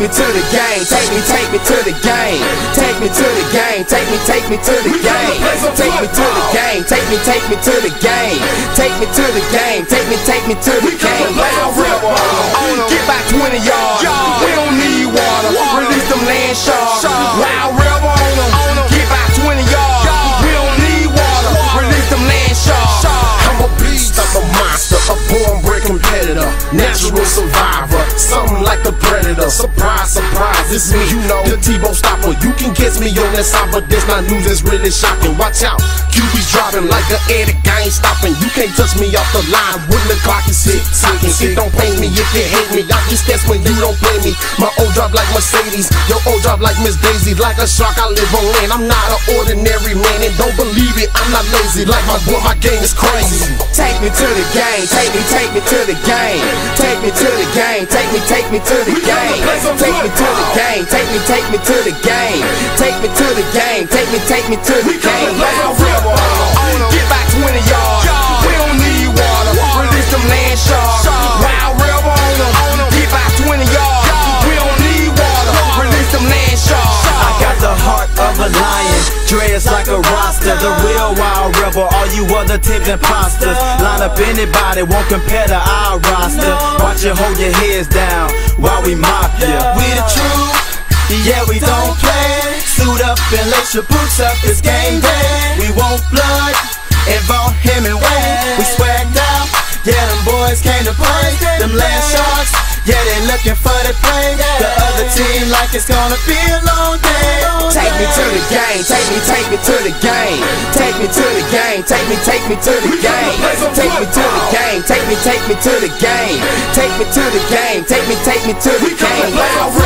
me to the game, take me, take me to the game, take me to the game, take me, take me to the game, take me to the game, take me, take me to the game, take me to the game, take me, take me to the game. The predator. Surprise, surprise, it's me, you know, the T-Bone stopper. You can guess me on that side, but that's not news, that's really shocking. Watch out, QB's dropping like an addict, I ain't stopping. You can't touch me off the line when the clock is hit. Talking shit don't pain me if you hate me. I just that's when you don't blame me. My old drop like Mercedes, your old drop like Miss Daisy. Like a shark, I live on land. I'm not an ordinary man, and don't believe it, I'm not lazy. Like my boy, my game is crazy. Take me to the game, take me, take me to the take me, take me to the game, take me to the game, take me, take me to the game, take me to the game, take me, take me to the game. Loud rebel, get back 20 yards. We don't need water, release them land sharks. Wild rebel on them, get back 20 yards. We don't need water, release them land sharks. I got the heart of a lion, dreads like a roster. The real wild rebel, all you other teams imposters. Line up anybody, won't compare to our roster. You hold your heads down while we mop ya. We the truth, yeah we don't play. Suit up and lace your boots up, it's game day. We want blood, and Wayne. We swagged out, yeah them boys came to play. Them land sharks, yeah they looking for the play. The other team like it's gonna be a long day. Take me to the game, take me, take me to the game, take me to the game, take me, take me to the game, game, take me, to the game, take me to the game, take me, take me to the game. Loud